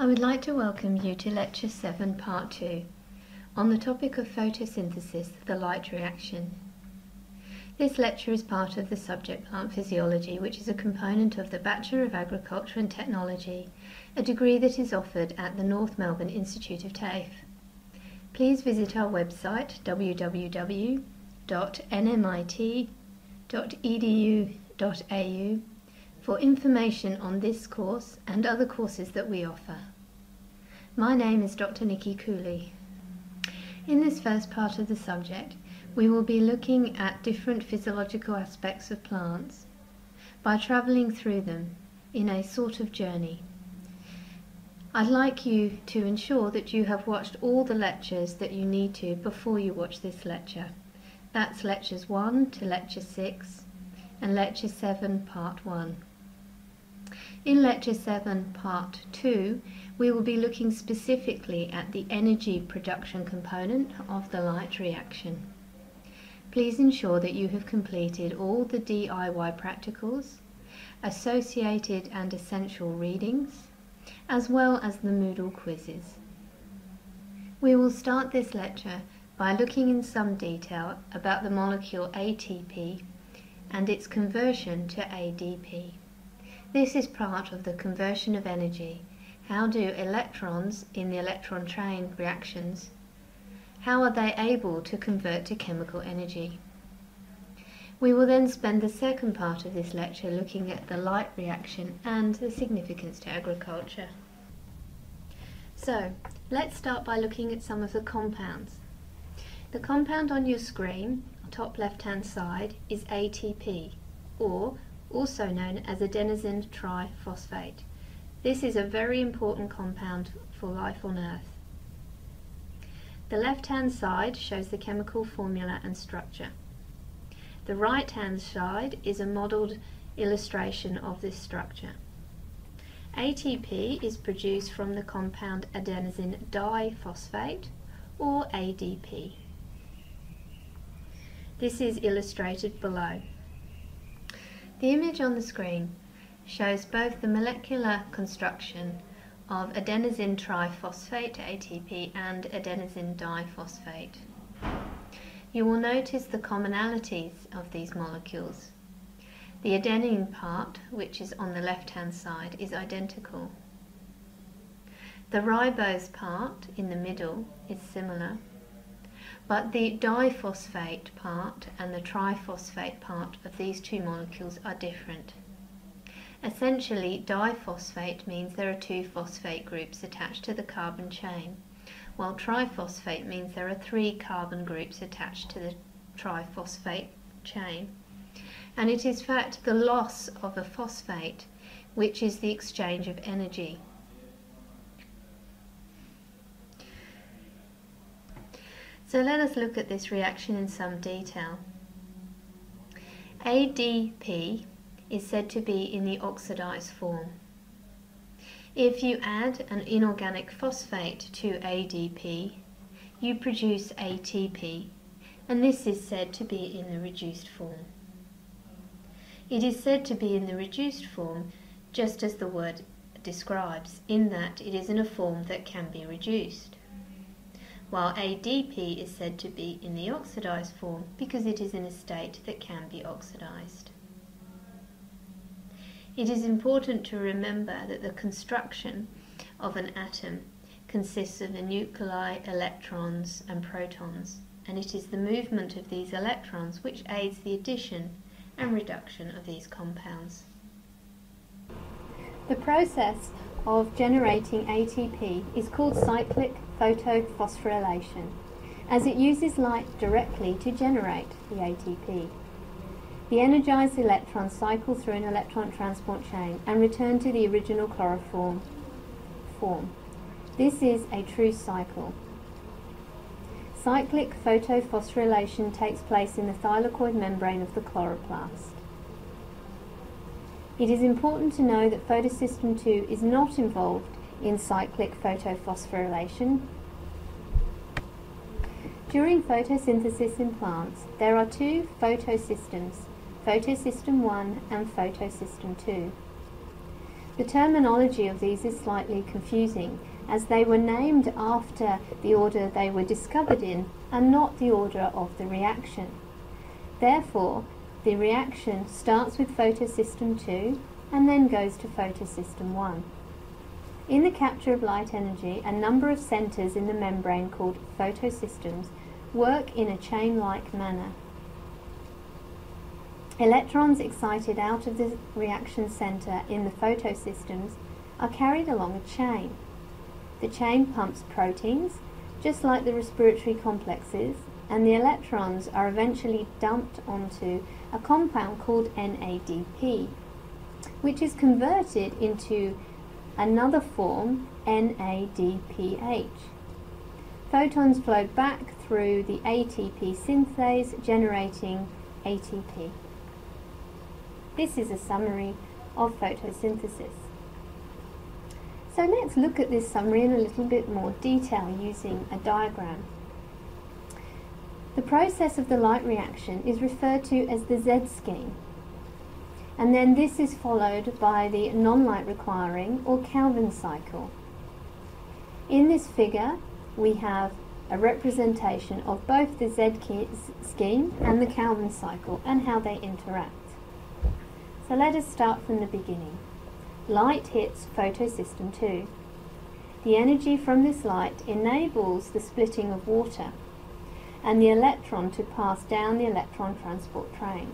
I would like to welcome you to Lecture 7, Part 2, on the topic of photosynthesis, the light reaction. This lecture is part of the subject Plant Physiology, which is a component of the Bachelor of Agriculture and Technology, a degree that is offered at the North Melbourne Institute of TAFE. Please visit our website www.nmit.edu.au for information on this course and other courses that we offer. My name is Dr. Nicky Cooley. In this first part of the subject, we will be looking at different physiological aspects of plants by travelling through them in a sort of journey. I'd like you to ensure that you have watched all the lectures that you need to before you watch this lecture. That's lectures 1 to lecture 6 and lecture 7 part 1. In lecture 7 part 2 we will be looking specifically at the energy production component of the light reaction. Please ensure that you have completed all the DIY practicals, associated and essential readings, as well as the Moodle quizzes. We will start this lecture by looking in some detail about the molecule ATP and its conversion to ADP. This is part of the conversion of energy. How do electrons in the electron chain reactions, how are they able to convert to chemical energy? We will then spend the second part of this lecture looking at the light reaction and the significance to agriculture. So, let's start by looking at some of the compounds. The compound on your screen, top left hand side, is ATP, or also known as adenosine triphosphate. This is a very important compound for life on Earth. The left-hand side shows the chemical formula and structure. The right-hand side is a modelled illustration of this structure. ATP is produced from the compound adenosine diphosphate or ADP. This is illustrated below. The image on the screen shows both the molecular construction of adenosine triphosphate ATP and adenosine diphosphate. You will notice the commonalities of these molecules. The adenine part, which is on the left hand side, is identical. The ribose part in the middle is similar but the diphosphate part and the triphosphate part of these two molecules are different. Essentially, diphosphate means there are two phosphate groups attached to the carbon chain, while triphosphate means there are three carbon groups attached to the triphosphate chain. And it is in fact the loss of a phosphate which is the exchange of energy. So let us look at this reaction in some detail. ADP is said to be in the oxidized form. If you add an inorganic phosphate to ADP, you produce ATP, and this is said to be in the reduced form. It is said to be in the reduced form just as the word describes, in that it is in a form that can be reduced while ADP is said to be in the oxidized form because it is in a state that can be oxidized. It is important to remember that the construction of an atom consists of the nuclei, electrons and protons, and it is the movement of these electrons which aids the addition and reduction of these compounds. The process of generating ATP is called cyclic photophosphorylation, as it uses light directly to generate the ATP. The energized electrons cycle through an electron transport chain and return to the original chloroform form. This is a true cycle. Cyclic photophosphorylation takes place in the thylakoid membrane of the chloroplast. It is important to know that photosystem 2 is not involved in cyclic photophosphorylation. During photosynthesis in plants, there are two photosystems, photosystem 1 and photosystem 2. The terminology of these is slightly confusing as they were named after the order they were discovered in and not the order of the reaction. Therefore, the reaction starts with photosystem 2 and then goes to photosystem 1. In the capture of light energy, a number of centers in the membrane called photosystems work in a chain-like manner. Electrons excited out of the reaction center in the photosystems are carried along a chain. The chain pumps proteins, just like the respiratory complexes, and the electrons are eventually dumped onto a compound called NADP, which is converted into another form, NADPH. Photons flow back through the ATP synthase, generating ATP. This is a summary of photosynthesis. So let's look at this summary in a little bit more detail using a diagram. The process of the light reaction is referred to as the Z scheme and then this is followed by the non-light requiring or Calvin cycle. In this figure we have a representation of both the Z scheme and the Calvin cycle and how they interact. So let us start from the beginning. Light hits photosystem 2. The energy from this light enables the splitting of water and the electron to pass down the electron transport train.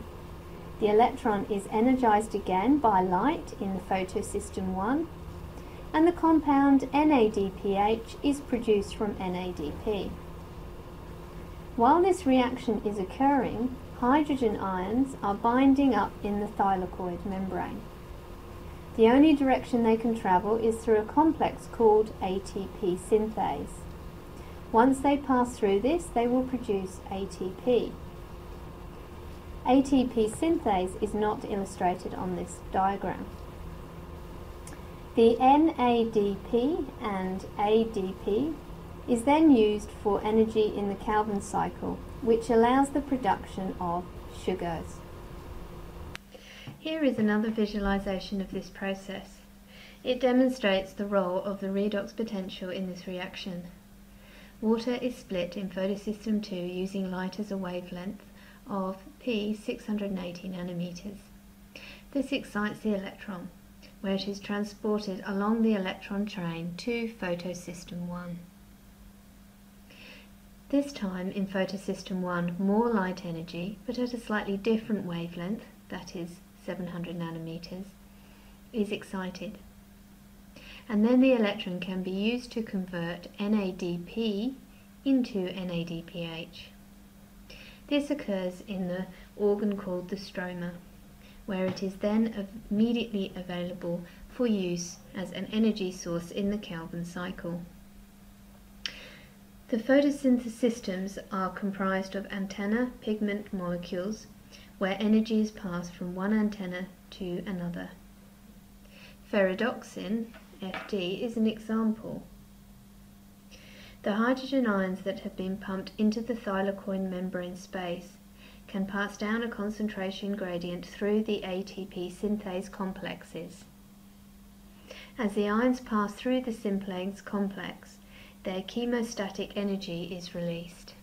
The electron is energized again by light in the photosystem 1 and the compound NADPH is produced from NADP. While this reaction is occurring, hydrogen ions are binding up in the thylakoid membrane. The only direction they can travel is through a complex called ATP synthase. Once they pass through this, they will produce ATP. ATP synthase is not illustrated on this diagram. The NADP and ADP is then used for energy in the Calvin cycle, which allows the production of sugars. Here is another visualization of this process. It demonstrates the role of the redox potential in this reaction. Water is split in photosystem 2 using light as a wavelength of P 680 nanometers. This excites the electron, where it is transported along the electron train to photosystem 1. This time in photosystem 1, more light energy, but at a slightly different wavelength, that is 700 nanometers, is excited. And then the electron can be used to convert NADP into NADPH. This occurs in the organ called the stroma, where it is then immediately available for use as an energy source in the Calvin cycle. The photosynthesis systems are comprised of antenna pigment molecules, where energy is passed from one antenna to another. Ferredoxin, FD, is an example. The hydrogen ions that have been pumped into the thylakoid membrane space can pass down a concentration gradient through the ATP synthase complexes. As the ions pass through the synthase complex, their chemostatic energy is released.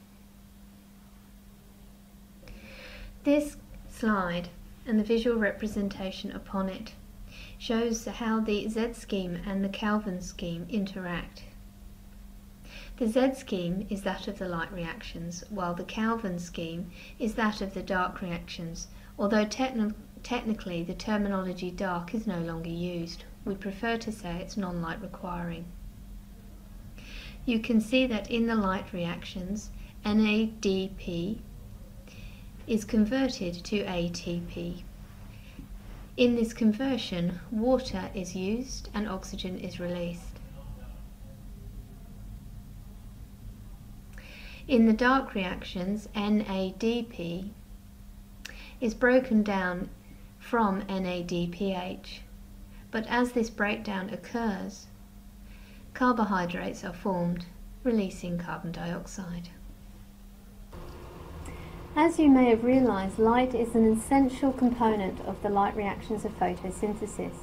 This slide and the visual representation upon it shows how the Z scheme and the Calvin scheme interact. The Z scheme is that of the light reactions, while the Calvin scheme is that of the dark reactions, although techni technically the terminology dark is no longer used. We prefer to say it's non-light requiring. You can see that in the light reactions, NADP is converted to ATP. In this conversion, water is used and oxygen is released. In the dark reactions, NADP is broken down from NADPH, but as this breakdown occurs, carbohydrates are formed, releasing carbon dioxide. As you may have realized, light is an essential component of the light reactions of photosynthesis.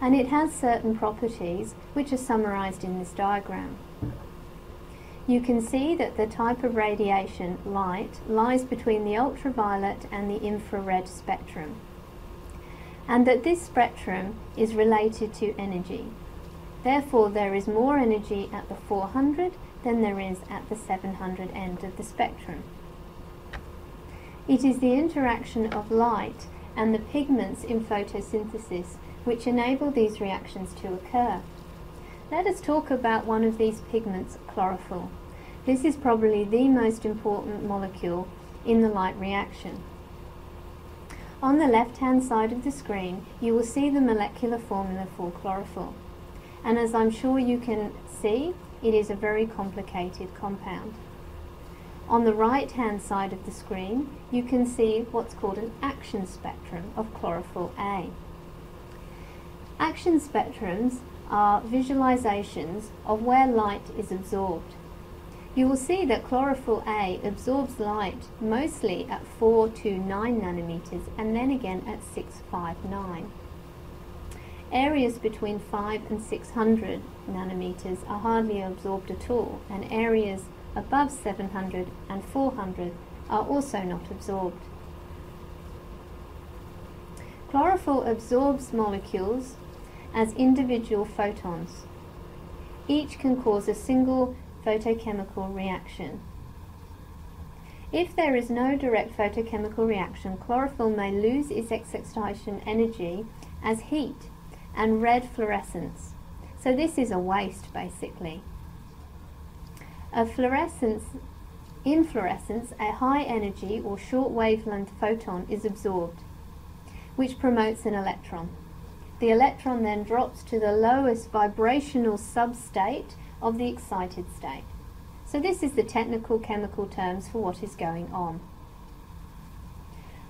and it has certain properties which are summarized in this diagram. You can see that the type of radiation, light, lies between the ultraviolet and the infrared spectrum, and that this spectrum is related to energy. Therefore, there is more energy at the 400 than there is at the 700 end of the spectrum. It is the interaction of light and the pigments in photosynthesis which enable these reactions to occur. Let us talk about one of these pigments, chlorophyll. This is probably the most important molecule in the light reaction. On the left hand side of the screen you will see the molecular formula for chlorophyll and as I'm sure you can see it is a very complicated compound. On the right hand side of the screen you can see what's called an action spectrum of chlorophyll A. Action spectrums are visualizations of where light is absorbed. You will see that chlorophyll A absorbs light mostly at 4 to 9 nanometers and then again at 659. Areas between 5 and 600 nanometers are hardly absorbed at all, and areas above 700 and 400 are also not absorbed. Chlorophyll absorbs molecules as individual photons. Each can cause a single photochemical reaction. If there is no direct photochemical reaction, chlorophyll may lose its excitation energy as heat and red fluorescence. So this is a waste basically. A fluorescence, in fluorescence, a high energy or short wavelength photon is absorbed, which promotes an electron. The electron then drops to the lowest vibrational substate of the excited state. So this is the technical chemical terms for what is going on.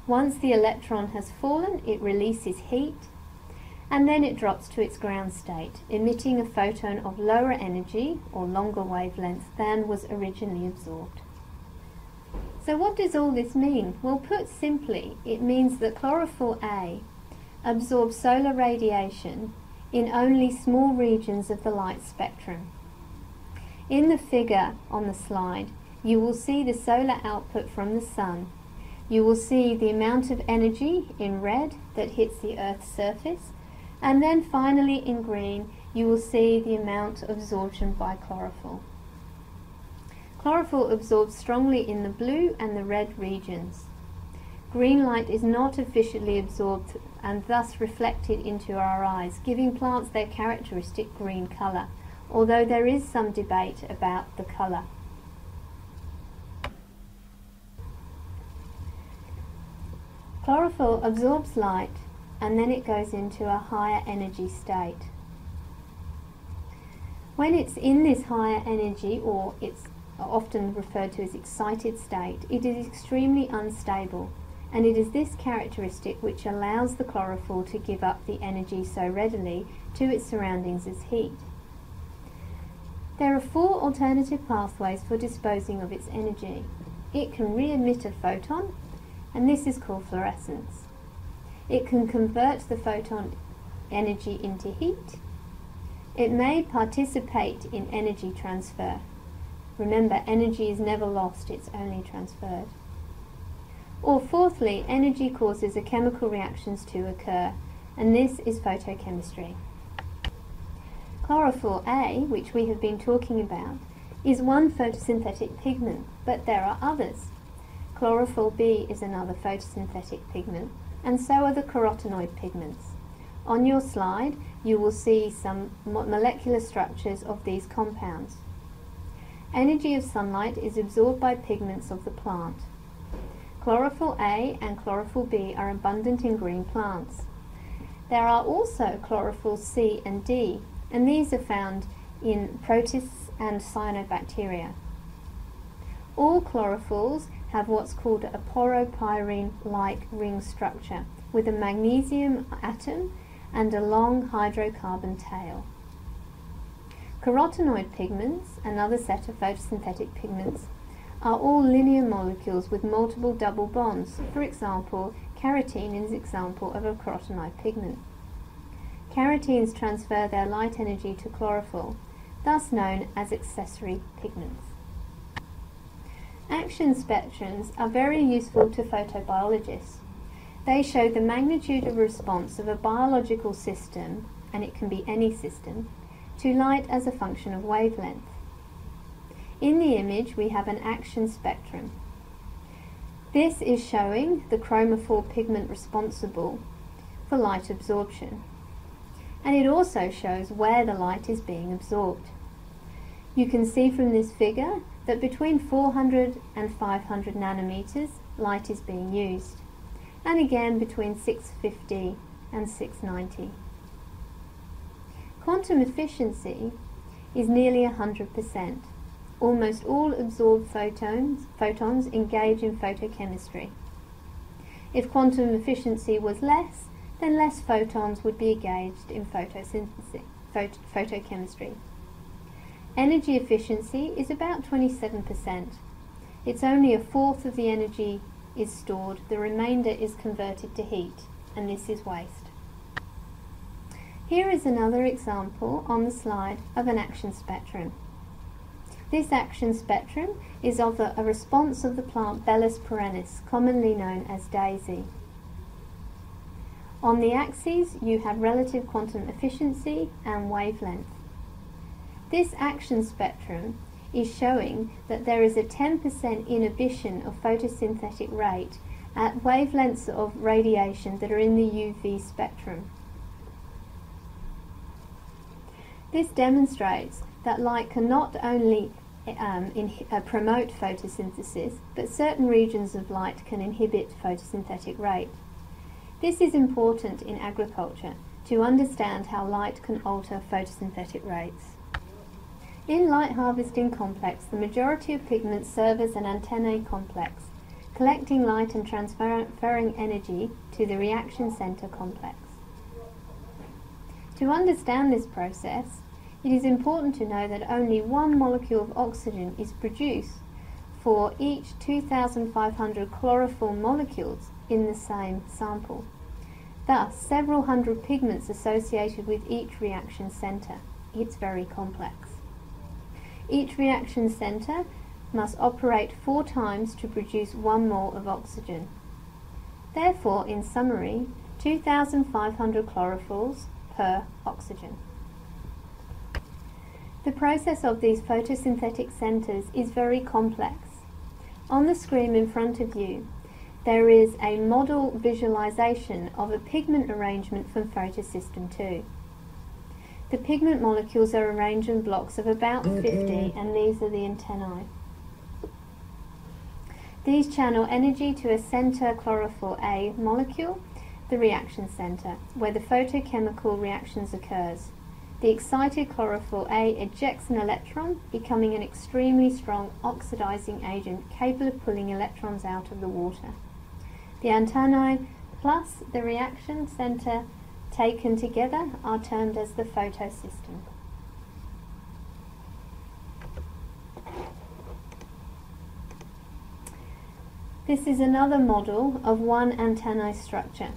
Once the electron has fallen, it releases heat and then it drops to its ground state, emitting a photon of lower energy or longer wavelength than was originally absorbed. So what does all this mean? Well, put simply, it means that chlorophyll A absorbs solar radiation in only small regions of the light spectrum. In the figure on the slide, you will see the solar output from the sun. You will see the amount of energy in red that hits the Earth's surface and then finally in green, you will see the amount of absorption by chlorophyll. Chlorophyll absorbs strongly in the blue and the red regions. Green light is not efficiently absorbed and thus reflected into our eyes, giving plants their characteristic green colour, although there is some debate about the colour. Chlorophyll absorbs light and then it goes into a higher energy state. When it's in this higher energy, or it's often referred to as excited state, it is extremely unstable, and it is this characteristic which allows the chlorophyll to give up the energy so readily to its surroundings as heat. There are four alternative pathways for disposing of its energy. It can re-emit a photon, and this is called fluorescence. It can convert the photon energy into heat. It may participate in energy transfer. Remember, energy is never lost, it's only transferred. Or fourthly, energy causes a chemical reactions to occur, and this is photochemistry. Chlorophyll A, which we have been talking about, is one photosynthetic pigment, but there are others. Chlorophyll B is another photosynthetic pigment, and so are the carotenoid pigments. On your slide, you will see some molecular structures of these compounds. Energy of sunlight is absorbed by pigments of the plant. Chlorophyll A and chlorophyll B are abundant in green plants. There are also chlorophyll C and D, and these are found in protists and cyanobacteria. All chlorophylls have what's called a porphyrin-like ring structure with a magnesium atom and a long hydrocarbon tail. Carotenoid pigments, another set of photosynthetic pigments, are all linear molecules with multiple double bonds. For example, carotene is an example of a carotenoid pigment. Carotenes transfer their light energy to chlorophyll, thus known as accessory pigments. Action spectrums are very useful to photobiologists. They show the magnitude of response of a biological system, and it can be any system, to light as a function of wavelength. In the image we have an action spectrum. This is showing the chromophore pigment responsible for light absorption. And it also shows where the light is being absorbed. You can see from this figure that between 400 and 500 nanometers light is being used and again between 650 and 690. Quantum efficiency is nearly 100%. Almost all absorbed photons, photons engage in photochemistry. If quantum efficiency was less, then less photons would be engaged in photosynthesis, phot photochemistry. Energy efficiency is about 27%. It's only a fourth of the energy is stored, the remainder is converted to heat, and this is waste. Here is another example on the slide of an action spectrum. This action spectrum is of a, a response of the plant Bellis perennis, commonly known as daisy. On the axes you have relative quantum efficiency and wavelength. This action spectrum is showing that there is a 10% inhibition of photosynthetic rate at wavelengths of radiation that are in the UV spectrum. This demonstrates that light can not only um, in, uh, promote photosynthesis, but certain regions of light can inhibit photosynthetic rate. This is important in agriculture to understand how light can alter photosynthetic rates. In light harvesting complex, the majority of pigments serve as an antennae complex, collecting light and transferring energy to the reaction center complex. To understand this process, it is important to know that only one molecule of oxygen is produced for each 2,500 chlorophyll molecules in the same sample. Thus, several hundred pigments associated with each reaction center. It's very complex. Each reaction center must operate four times to produce one mole of oxygen. Therefore, in summary, 2,500 chlorophylls per oxygen. The process of these photosynthetic centers is very complex. On the screen in front of you, there is a model visualization of a pigment arrangement from photosystem 2. The pigment molecules are arranged in blocks of about 50 and these are the antennae. These channel energy to a center chlorophyll A molecule, the reaction center, where the photochemical reactions occurs. The excited chlorophyll A ejects an electron, becoming an extremely strong oxidizing agent capable of pulling electrons out of the water. The antennae plus the reaction center taken together are termed as the photosystem. This is another model of one antennae structure.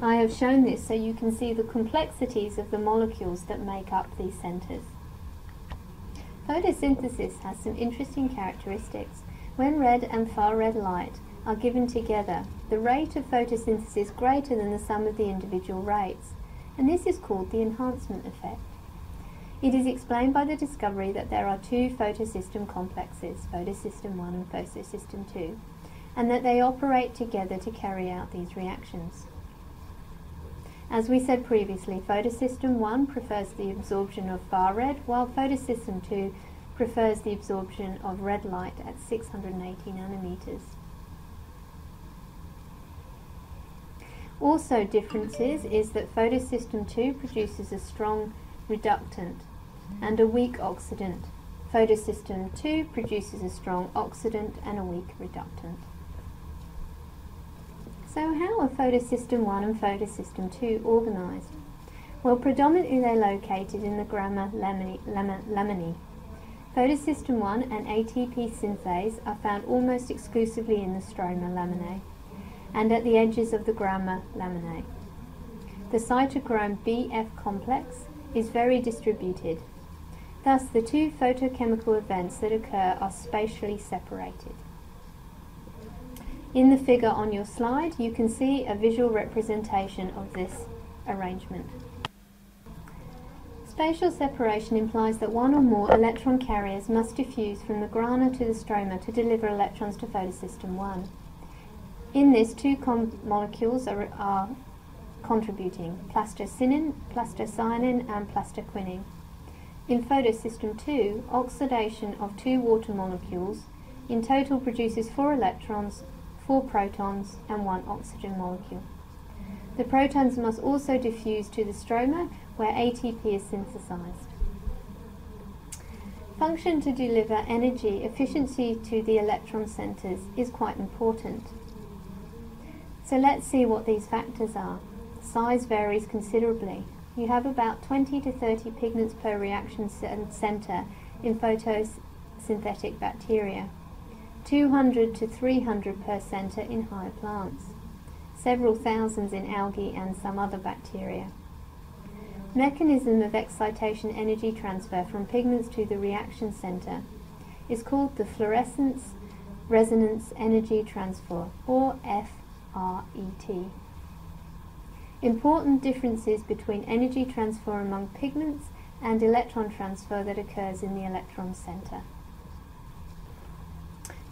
I have shown this so you can see the complexities of the molecules that make up these centers. Photosynthesis has some interesting characteristics. When red and far red light are given together, the rate of photosynthesis is greater than the sum of the individual rates, and this is called the enhancement effect. It is explained by the discovery that there are two photosystem complexes, photosystem 1 and photosystem 2, and that they operate together to carry out these reactions. As we said previously, photosystem 1 prefers the absorption of far red, while photosystem 2 prefers the absorption of red light at 680 nanometers. Also differences is that photosystem 2 produces a strong reductant and a weak oxidant. Photosystem 2 produces a strong oxidant and a weak reductant. So how are photosystem 1 and photosystem 2 organised? Well, predominantly they're located in the grana laminae. Photosystem 1 and ATP synthase are found almost exclusively in the stroma laminae and at the edges of the grana laminae. the cytochrome BF complex is very distributed. Thus, the two photochemical events that occur are spatially separated. In the figure on your slide, you can see a visual representation of this arrangement. Spatial separation implies that one or more electron carriers must diffuse from the grana to the stroma to deliver electrons to photosystem 1. In this, two molecules are, are contributing, plastocinin, plastocyanin and plastoquinone. In photosystem 2, oxidation of two water molecules in total produces four electrons, four protons and one oxygen molecule. The protons must also diffuse to the stroma where ATP is synthesized. Function to deliver energy efficiency to the electron centers is quite important. So let's see what these factors are. Size varies considerably. You have about 20 to 30 pigments per reaction center in photosynthetic bacteria, 200 to 300 per center in higher plants several thousands in algae and some other bacteria. Mechanism of excitation energy transfer from pigments to the reaction center is called the fluorescence resonance energy transfer, or FRET. Important differences between energy transfer among pigments and electron transfer that occurs in the electron center.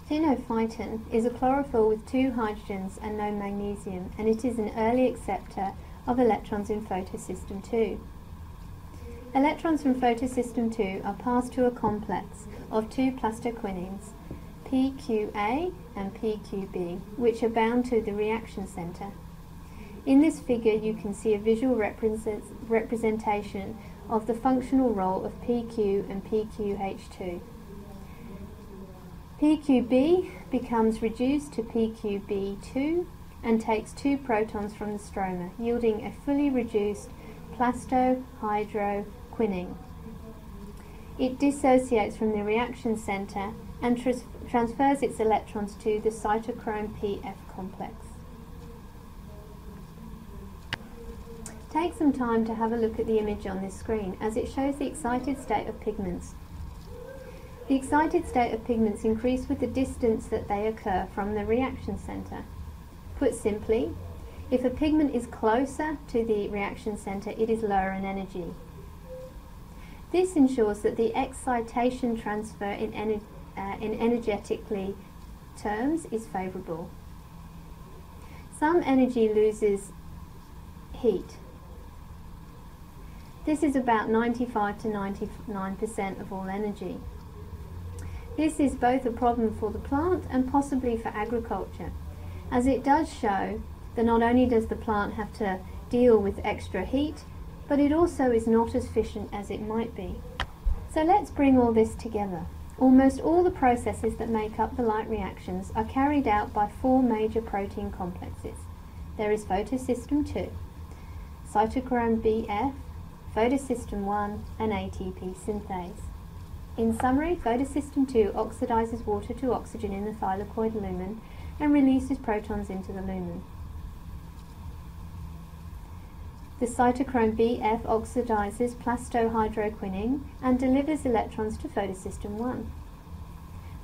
Pheophytin is a chlorophyll with two hydrogens and no magnesium, and it is an early acceptor of electrons in photosystem 2. Electrons from photosystem 2 are passed to a complex of two plastoquinones, PQA and PQB, which are bound to the reaction center. In this figure you can see a visual represent representation of the functional role of PQ and PQH2. PQB becomes reduced to PQB2 and takes two protons from the stroma, yielding a fully reduced plastohydroquinone. It dissociates from the reaction center and transfers its electrons to the cytochrome BF complex. Take some time to have a look at the image on this screen as it shows the excited state of pigments the excited state of pigments increase with the distance that they occur from the reaction center. Put simply, if a pigment is closer to the reaction center, it is lower in energy. This ensures that the excitation transfer in, ener uh, in energetically terms is favorable. Some energy loses heat. This is about 95 to 99% of all energy. This is both a problem for the plant and possibly for agriculture, as it does show that not only does the plant have to deal with extra heat, but it also is not as efficient as it might be. So let's bring all this together. Almost all the processes that make up the light reactions are carried out by four major protein complexes. There is photosystem 2, cytochrome BF, photosystem 1, and ATP synthase. In summary, photosystem 2 oxidizes water to oxygen in the thylakoid lumen and releases protons into the lumen. The cytochrome BF oxidizes plastohydroquinone and delivers electrons to photosystem 1.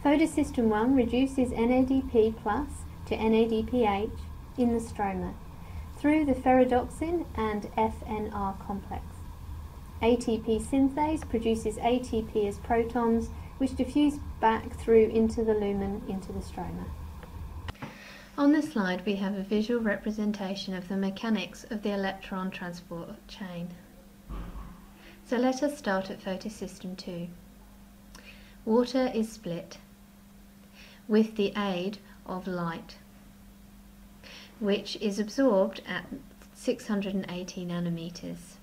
Photosystem 1 reduces NADP plus to NADPH in the stroma through the ferredoxin and FNR complex. ATP synthase produces ATP as protons, which diffuse back through into the lumen into the stroma. On this slide we have a visual representation of the mechanics of the electron transport chain. So let us start at photosystem 2. Water is split with the aid of light, which is absorbed at 680 nanometers.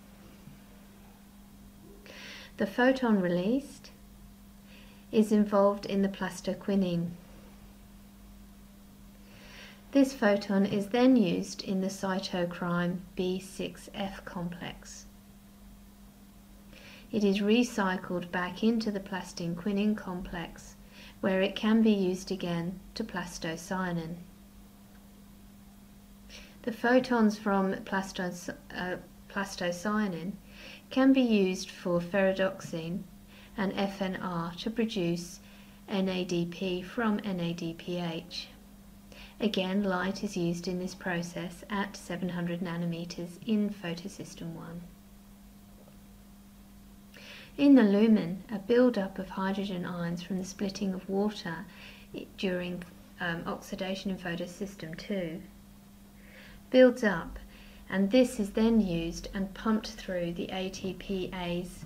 The photon released is involved in the plastoquinone. This photon is then used in the cytochrome B6F complex. It is recycled back into the plastoquinone complex where it can be used again to plastocyanin. The photons from uh, plastocyanin can be used for ferredoxin and FNR to produce NADP from NADPH. Again, light is used in this process at 700 nanometers in photosystem 1. In the lumen, a build-up of hydrogen ions from the splitting of water during um, oxidation in photosystem 2 builds up and this is then used and pumped through the ATPase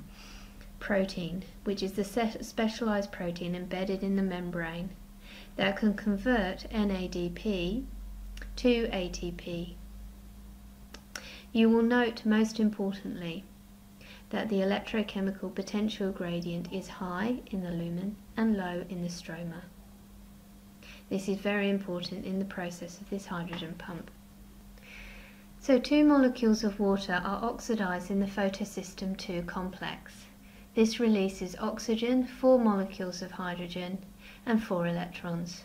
protein, which is the specialized protein embedded in the membrane that can convert NADP to ATP. You will note most importantly that the electrochemical potential gradient is high in the lumen and low in the stroma. This is very important in the process of this hydrogen pump. So two molecules of water are oxidized in the photosystem 2 complex. This releases oxygen, four molecules of hydrogen, and four electrons.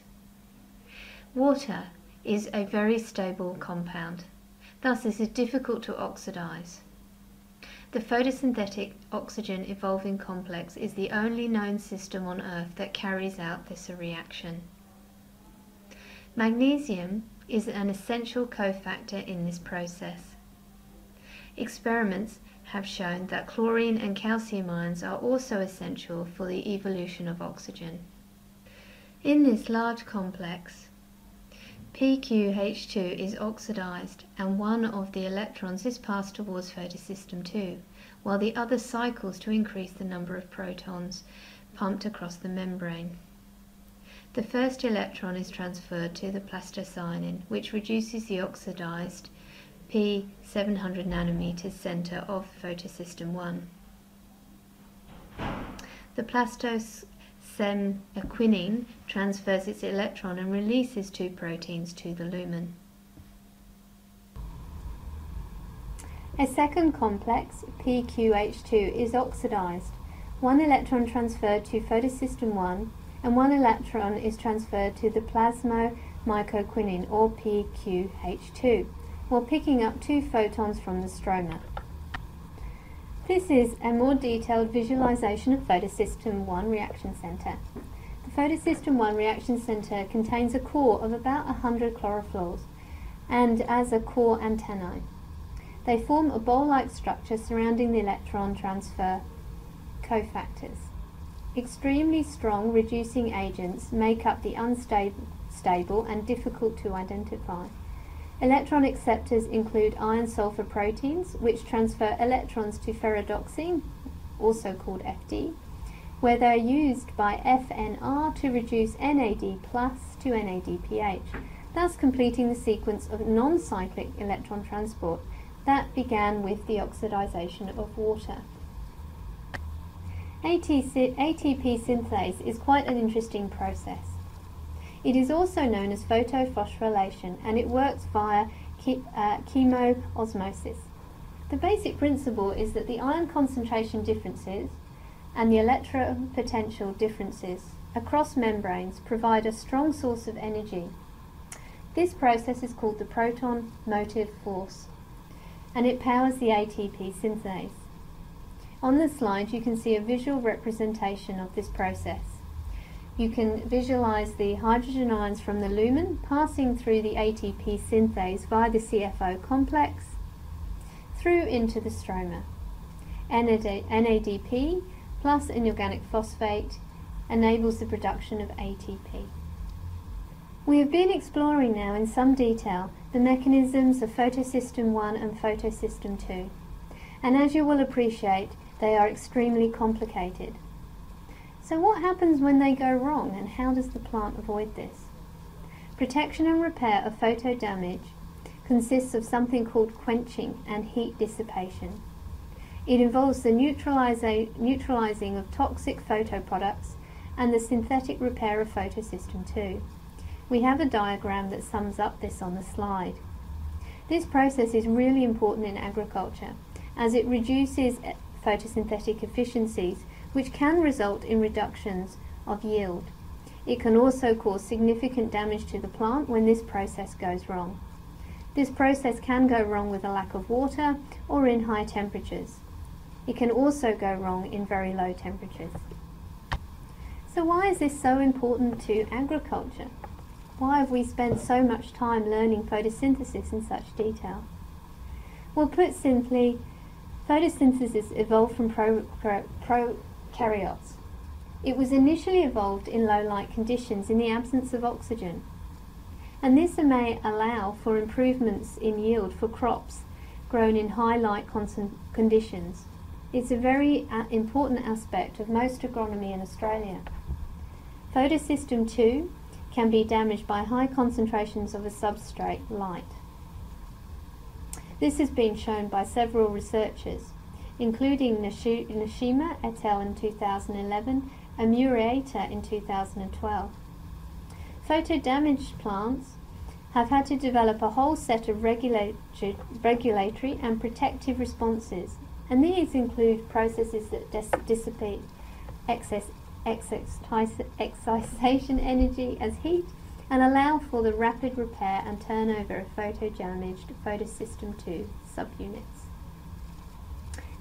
Water is a very stable compound, thus it is difficult to oxidize. The photosynthetic oxygen evolving complex is the only known system on Earth that carries out this reaction. Magnesium is an essential cofactor in this process. Experiments have shown that chlorine and calcium ions are also essential for the evolution of oxygen. In this large complex, PQH2 is oxidized and one of the electrons is passed towards photosystem 2, while the other cycles to increase the number of protons pumped across the membrane. The first electron is transferred to the plastocyanin, which reduces the oxidized P 700 nanometers center of photosystem 1. The plastocyanin transfers its electron and releases two proteins to the lumen. A second complex, PQH2, is oxidized. One electron transferred to photosystem 1 and one electron is transferred to the plasmamycoquinin or PQH2 while picking up two photons from the stroma. This is a more detailed visualization of photosystem 1 reaction center. The photosystem 1 reaction center contains a core of about 100 chlorophores and as a core antennae. They form a bowl-like structure surrounding the electron transfer cofactors. Extremely strong reducing agents make up the unstable and difficult to identify. Electron acceptors include iron sulfur proteins, which transfer electrons to ferredoxin, also called FD, where they are used by FNR to reduce NAD plus to NADPH, thus completing the sequence of non-cyclic electron transport that began with the oxidization of water. ATP synthase is quite an interesting process. It is also known as photophosphorylation and it works via che uh, chemiosmosis. The basic principle is that the ion concentration differences and the electron potential differences across membranes provide a strong source of energy. This process is called the proton motive force and it powers the ATP synthase. On the slide you can see a visual representation of this process you can visualize the hydrogen ions from the lumen passing through the ATP synthase via the CFO complex through into the stroma. NADP plus inorganic phosphate enables the production of ATP. We have been exploring now in some detail the mechanisms of photosystem 1 and photosystem 2 and as you will appreciate they are extremely complicated. So what happens when they go wrong and how does the plant avoid this? Protection and repair of photo damage consists of something called quenching and heat dissipation. It involves the neutralizing of toxic photo products and the synthetic repair of photosystem 2. We have a diagram that sums up this on the slide. This process is really important in agriculture as it reduces eh, photosynthetic efficiencies which can result in reductions of yield. It can also cause significant damage to the plant when this process goes wrong. This process can go wrong with a lack of water or in high temperatures. It can also go wrong in very low temperatures. So why is this so important to agriculture? Why have we spent so much time learning photosynthesis in such detail? Well, put simply, photosynthesis evolved from prokaryotes. It was initially evolved in low light conditions in the absence of oxygen. And this may allow for improvements in yield for crops grown in high light conditions. It's a very uh, important aspect of most agronomy in Australia. Photosystem 2 can be damaged by high concentrations of a substrate, light. This has been shown by several researchers, including Nishiyama et al. in 2011 and Murata in 2012. Photo-damaged plants have had to develop a whole set of regulatory, regulatory and protective responses, and these include processes that dissipate excess excitation energy as heat and allow for the rapid repair and turnover of photo-damaged photosystem 2 subunits.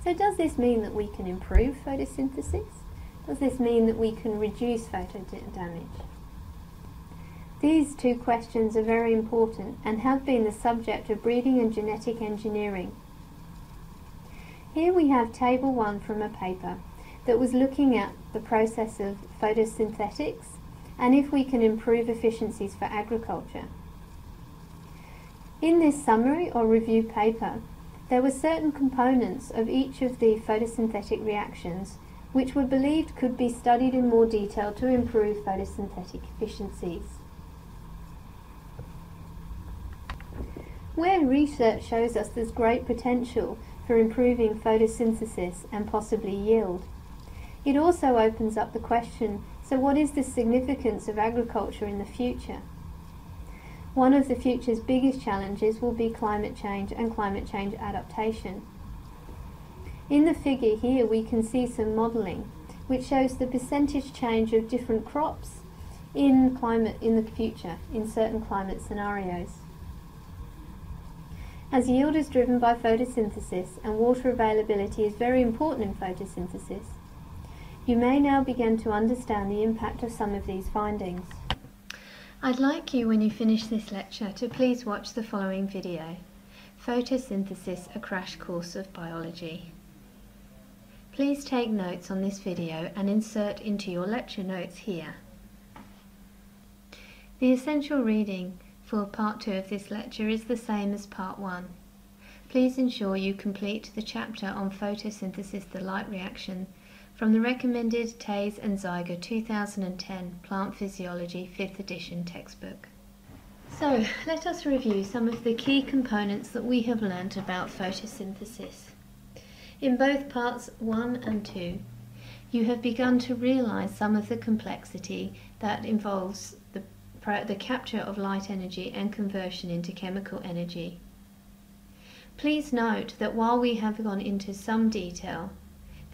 So does this mean that we can improve photosynthesis? Does this mean that we can reduce photo damage? These two questions are very important and have been the subject of breeding and genetic engineering. Here we have table 1 from a paper that was looking at the process of photosynthetics and if we can improve efficiencies for agriculture. In this summary or review paper, there were certain components of each of the photosynthetic reactions which were believed could be studied in more detail to improve photosynthetic efficiencies. Where research shows us there's great potential for improving photosynthesis and possibly yield, it also opens up the question, so what is the significance of agriculture in the future? One of the future's biggest challenges will be climate change and climate change adaptation. In the figure here we can see some modelling which shows the percentage change of different crops in climate in the future in certain climate scenarios. As yield is driven by photosynthesis and water availability is very important in photosynthesis, you may now begin to understand the impact of some of these findings. I'd like you, when you finish this lecture, to please watch the following video, Photosynthesis, a Crash Course of Biology. Please take notes on this video and insert into your lecture notes here. The essential reading for part 2 of this lecture is the same as part 1. Please ensure you complete the chapter on photosynthesis, the light reaction, from the recommended Taiz and Zeiger 2010 Plant Physiology 5th edition textbook. So, let us review some of the key components that we have learnt about photosynthesis. In both parts 1 and 2, you have begun to realise some of the complexity that involves the, the capture of light energy and conversion into chemical energy. Please note that while we have gone into some detail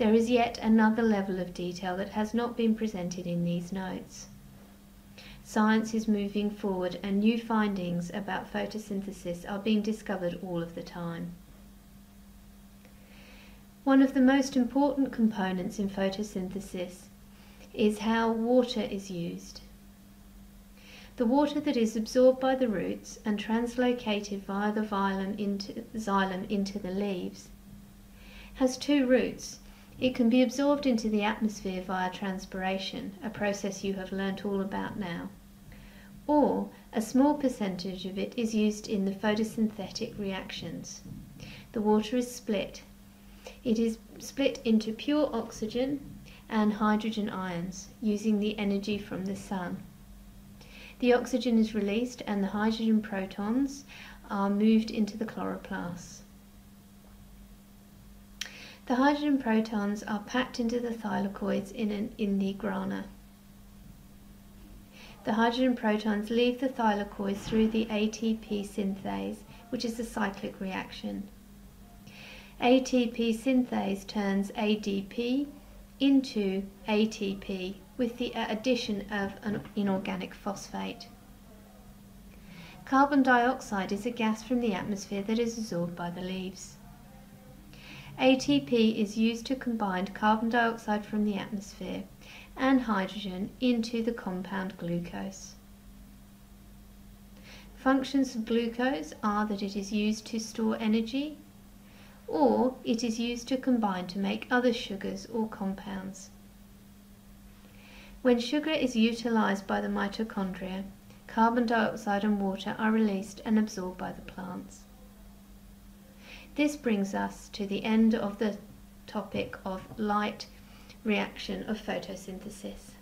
there is yet another level of detail that has not been presented in these notes. Science is moving forward and new findings about photosynthesis are being discovered all of the time. One of the most important components in photosynthesis is how water is used. The water that is absorbed by the roots and translocated via the xylem into, xylem into the leaves has two routes it can be absorbed into the atmosphere via transpiration, a process you have learnt all about now. Or a small percentage of it is used in the photosynthetic reactions. The water is split. It is split into pure oxygen and hydrogen ions using the energy from the sun. The oxygen is released and the hydrogen protons are moved into the chloroplasts. The hydrogen protons are packed into the thylakoids in, an, in the grana. The hydrogen protons leave the thylakoids through the ATP synthase, which is a cyclic reaction. ATP synthase turns ADP into ATP with the addition of an inorganic phosphate. Carbon dioxide is a gas from the atmosphere that is absorbed by the leaves. ATP is used to combine carbon dioxide from the atmosphere and hydrogen into the compound glucose. Functions of glucose are that it is used to store energy or it is used to combine to make other sugars or compounds. When sugar is utilized by the mitochondria, carbon dioxide and water are released and absorbed by the plants. This brings us to the end of the topic of light reaction of photosynthesis.